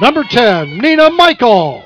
Number 10, Nina Michael.